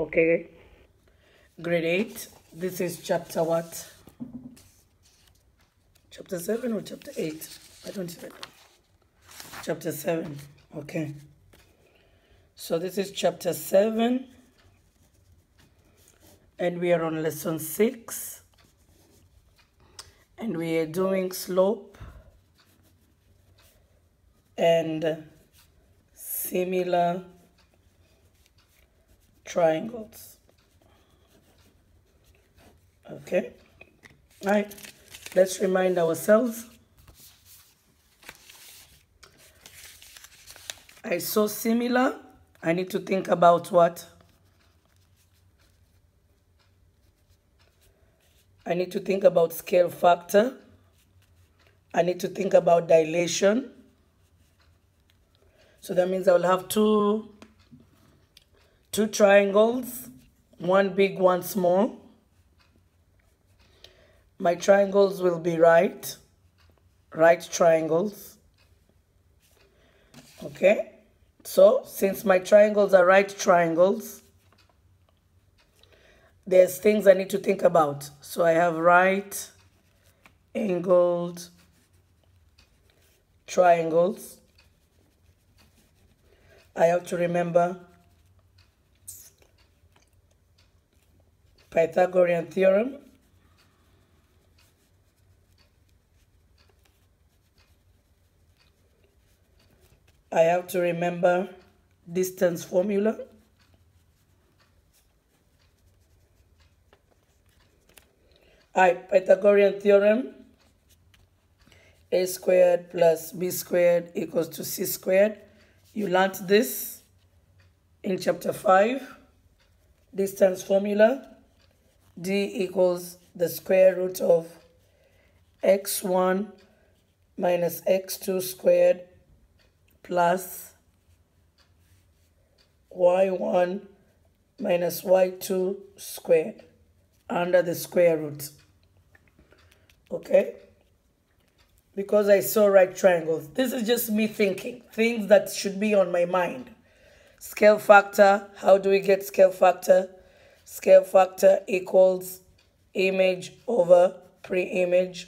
Okay. Grade 8. This is chapter what? Chapter 7 or chapter 8? I don't even know. Chapter 7. Okay. So this is chapter 7. And we are on lesson 6. And we are doing slope and similar triangles. Okay. All right. Let's remind ourselves. I saw similar. I need to think about what? I need to think about scale factor. I need to think about dilation. So that means I will have two, two triangles, one big, one small. My triangles will be right, right triangles. Okay, so since my triangles are right triangles, there's things I need to think about. So I have right angled triangles. I have to remember Pythagorean theorem. I have to remember distance formula. I Pythagorean theorem a squared plus b squared equals to c squared. You learned this in chapter 5. Distance formula d equals the square root of x1 minus x2 squared plus y1 minus y2 squared under the square root. Okay? Because I saw right triangles. This is just me thinking. Things that should be on my mind. Scale factor. How do we get scale factor? Scale factor equals image over pre-image.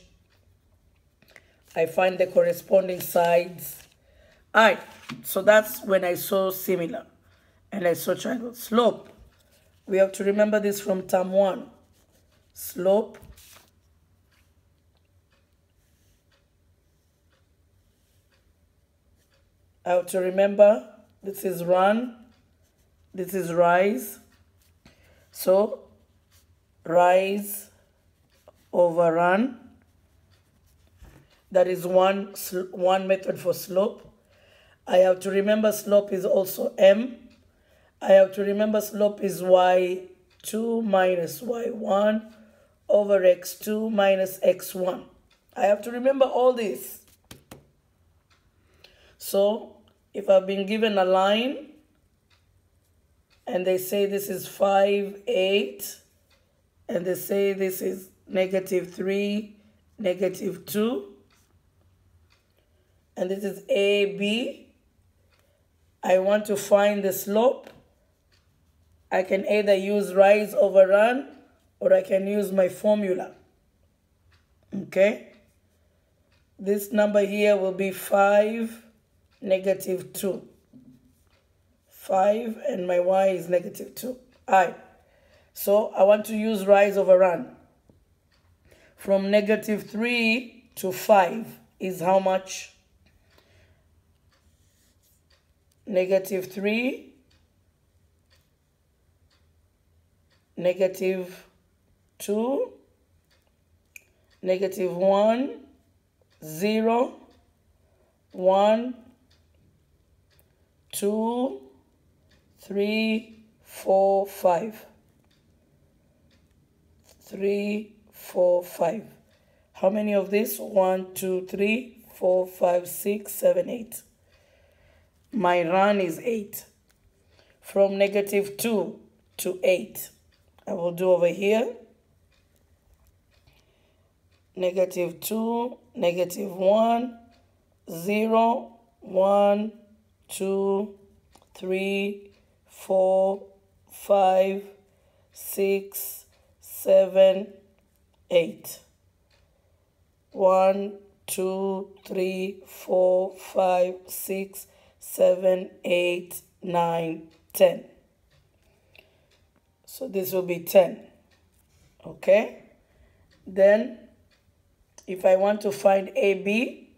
I find the corresponding sides. All right, so that's when I saw similar and I saw triangle. Slope, we have to remember this from term one. Slope I have to remember this is run, this is rise. So rise over run. That is one, one method for slope. I have to remember slope is also m. I have to remember slope is y2 minus y1 over x2 minus x1. I have to remember all this. So if I've been given a line and they say this is 5, 8, and they say this is negative 3, negative 2, and this is A, B, I want to find the slope. I can either use rise over run or I can use my formula. Okay? This number here will be 5, negative 2. 5 and my y is negative 2. I. So I want to use rise over run. From negative 3 to 5 is how much? Negative 3, negative 2, negative 1, 0, 1, two, three, four, five. Three, four, five. How many of this? One, two, three, four, five, six, seven, eight. My run is eight. From negative two to eight. I will do over here. Negative two, negative one, zero, one, two, three, four, five, six, seven, eight. One, two, three, four, five, six, seven, eight, nine, ten. So this will be 10. Okay? Then, if I want to find AB,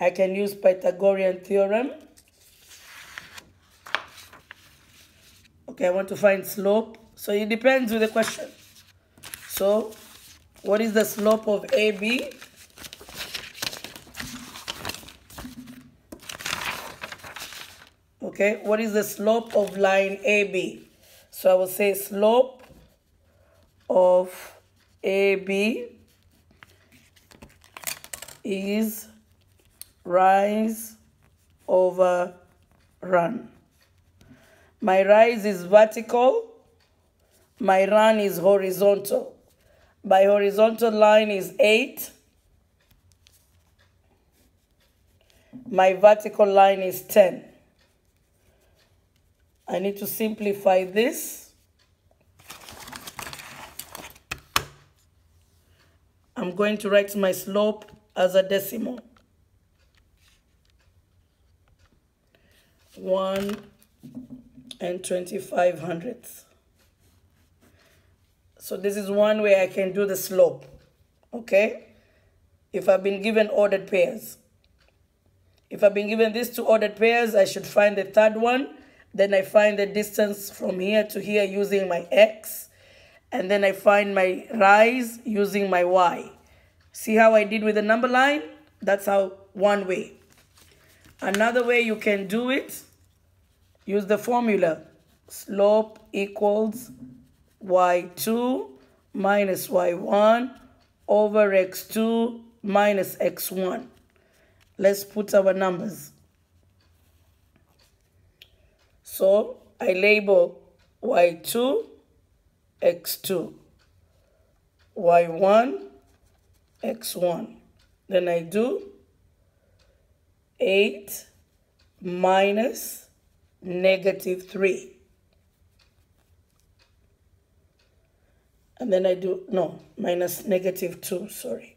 I can use Pythagorean theorem. Okay, I want to find slope. So it depends with the question. So, what is the slope of AB? Okay, what is the slope of line AB? So I will say slope of AB is rise over run. My rise is vertical. My run is horizontal. My horizontal line is 8. My vertical line is 10. I need to simplify this. I'm going to write my slope as a decimal. 1 and 25 hundredths. So this is one way I can do the slope, okay? If I've been given ordered pairs. If I've been given these two ordered pairs, I should find the third one then I find the distance from here to here using my x. And then I find my rise using my y. See how I did with the number line? That's how one way. Another way you can do it, use the formula. Slope equals y2 minus y1 over x2 minus x1. Let's put our numbers. So I label y2, x2, y1, x1. Then I do 8 minus negative 3. And then I do, no, minus negative 2, sorry.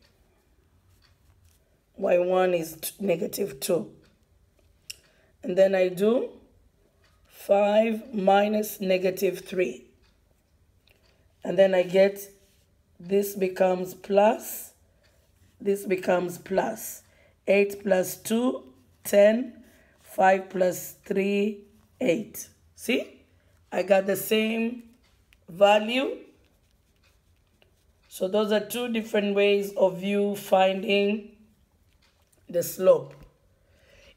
y1 is negative 2. And then I do 5 minus negative 3. And then I get this becomes plus, this becomes plus. 8 plus 2, 10, 5 plus 3, 8. See? I got the same value. So those are two different ways of you finding the slope.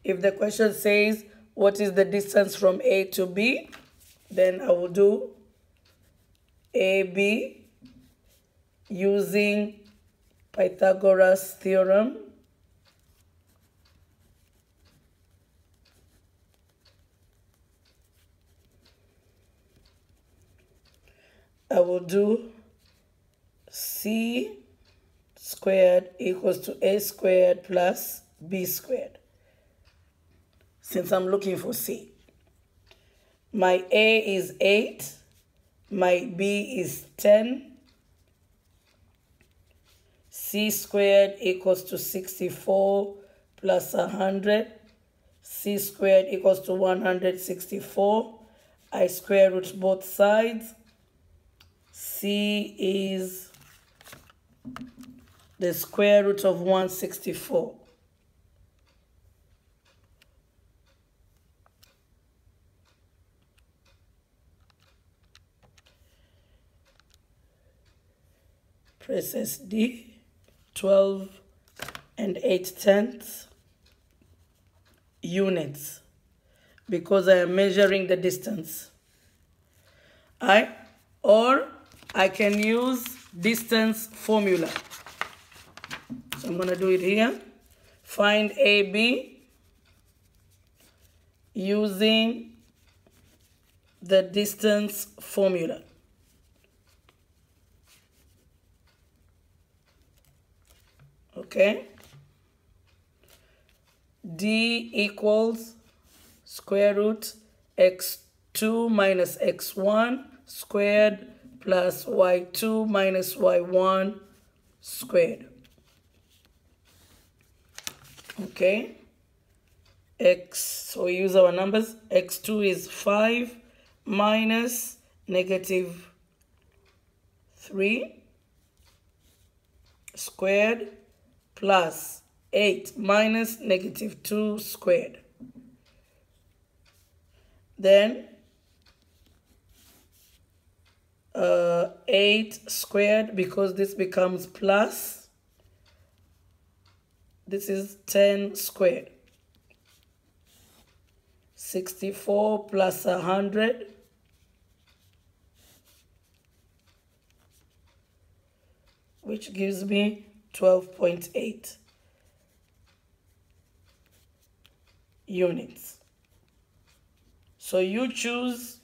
If the question says what is the distance from A to B? Then I will do AB using Pythagoras theorem. I will do C squared equals to A squared plus B squared since I'm looking for C. My A is 8. My B is 10. C squared equals to 64 plus 100. C squared equals to 164. I square root both sides. C is the square root of 164. Press D, 12 and 8 tenths units because I am measuring the distance. I or I can use distance formula. So I'm going to do it here. Find AB using the distance formula. okay d equals square root x2 minus x1 squared plus y2 minus y1 squared. Okay. X, so we use our numbers. X2 is 5 minus negative 3 squared plus 8 minus negative 2 squared. Then uh, 8 squared because this becomes plus. This is 10 squared. 64 plus 100 which gives me 12.8 units. So you choose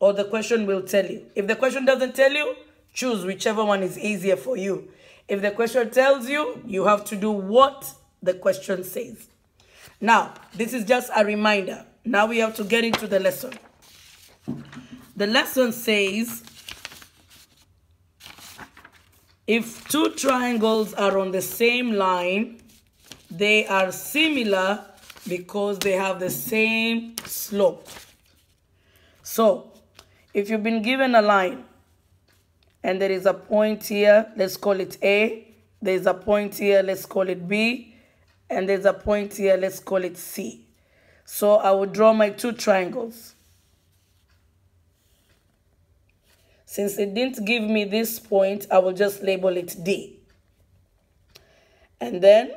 or the question will tell you. If the question doesn't tell you, choose whichever one is easier for you. If the question tells you, you have to do what the question says. Now, this is just a reminder. Now we have to get into the lesson. The lesson says, if two triangles are on the same line, they are similar because they have the same slope. So, if you've been given a line and there is a point here, let's call it A. There's a point here, let's call it B. And there's a point here, let's call it C. So I will draw my two triangles. Since it didn't give me this point, I will just label it D. And then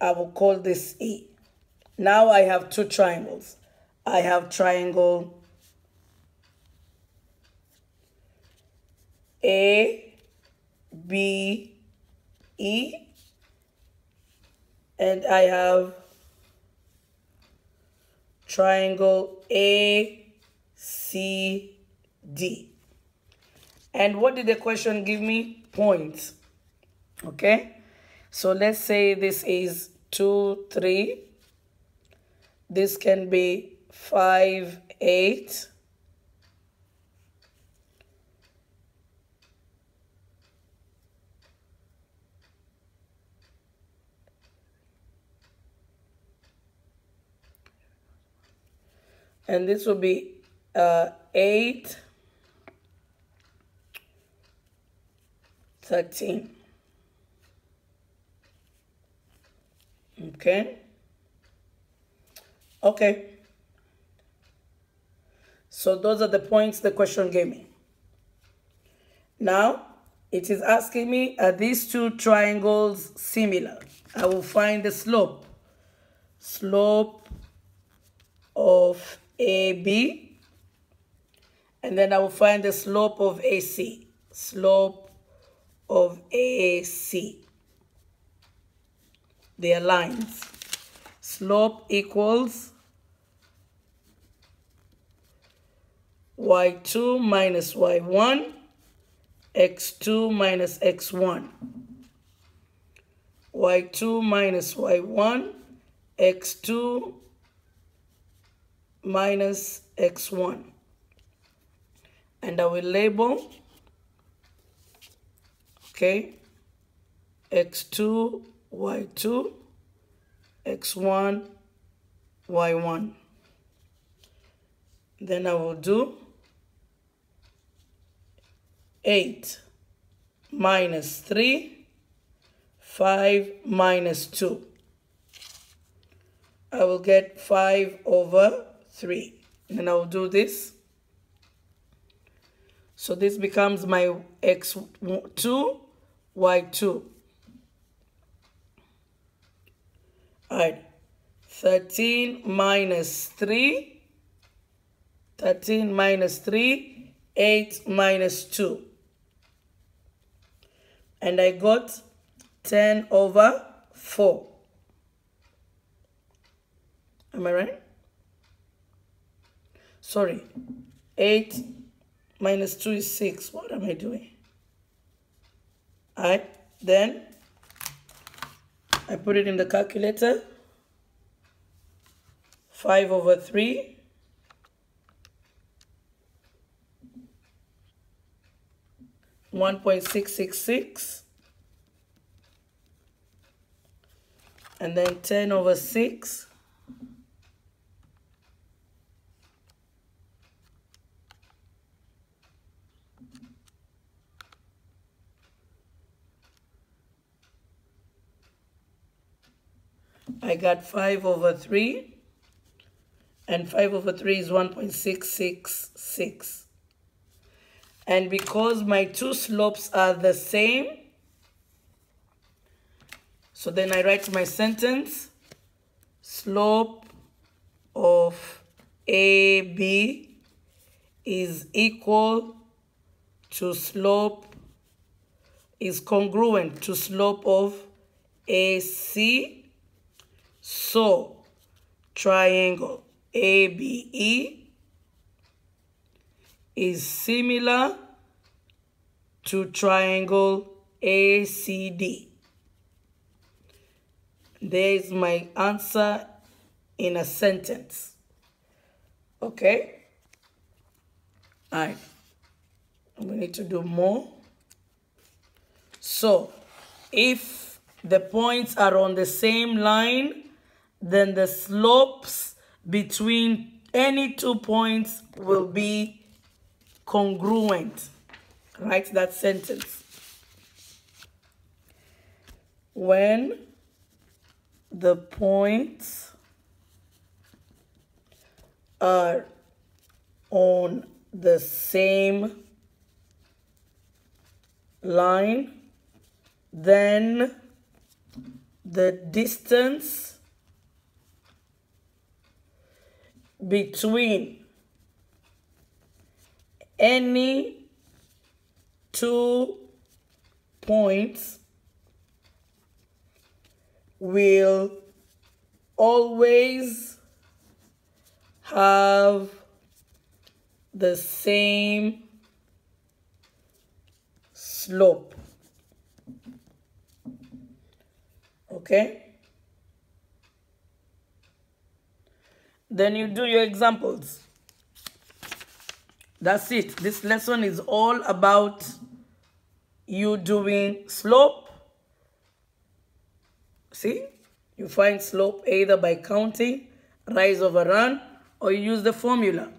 I will call this E. Now I have two triangles. I have triangle A, B, E, and I have triangle A, C, D. And what did the question give me? Points. Okay. So let's say this is 2, 3. This can be 5, 8. And this will be uh, 8, 13. Okay. Okay. So those are the points the question gave me. Now, it is asking me, are these two triangles similar? I will find the slope. Slope of AB. And then I will find the slope of AC. Slope of AC their lines. Slope equals y2 minus y1, x2 minus x1. y2 minus y1, x2 minus x1. And I will label, okay, x2 y2, x1, y1. Then I will do 8 minus 3, 5 minus 2. I will get 5 over 3. And then I will do this. So this becomes my x2, y2. Alright. 13 minus 3. 13 minus 3. 8 minus 2. And I got 10 over 4. Am I right? sorry, 8 minus 2 is 6. What am I doing? Alright, then I put it in the calculator. 5 over 3 1.666 and then 10 over 6 I got 5 over 3 and 5 over 3 is 1.666 and because my two slopes are the same so then I write my sentence slope of AB is equal to slope is congruent to slope of AC so, triangle ABE is similar to triangle ACD. There's my answer in a sentence. Okay? All right. We need to do more. So, if the points are on the same line, then the slopes between any two points will be congruent. Write that sentence. When the points are on the same line, then the distance between any two points will always have the same slope. Okay? Then you do your examples. That's it. This lesson is all about you doing slope. See? You find slope either by counting, rise over run, or you use the formula.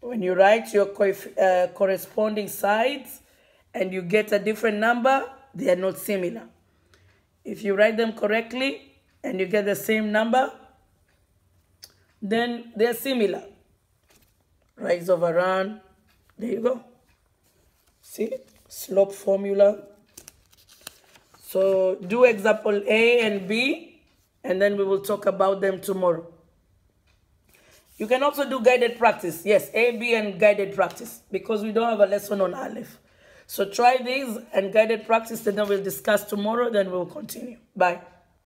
When you write your uh, corresponding sides and you get a different number, they are not similar. If you write them correctly and you get the same number, then they're similar. Rise over run. There you go. See? Slope formula. So do example A and B, and then we will talk about them tomorrow. You can also do guided practice. Yes, A, B, and guided practice, because we don't have a lesson on Aleph. So try these and guided practice, and then we'll discuss tomorrow, then we'll continue. Bye.